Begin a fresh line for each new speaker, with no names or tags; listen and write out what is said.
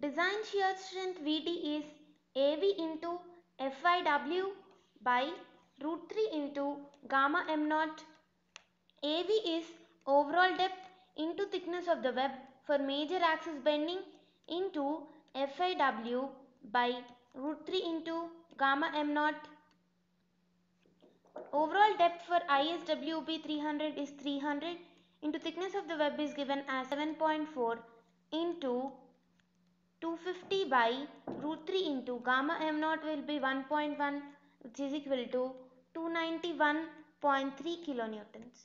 Design shear strength Vd is Av into fyw by root 3 into gamma m naught. Av is overall depth into thickness of the web for major axis bending into fyw by root 3 into gamma m naught. Overall depth for ISWB 300 is 300 into thickness of the web is given as 7.4 into 250 by root 3 into gamma m naught will be 1.1 which is equal to 291.3 kilonewtons.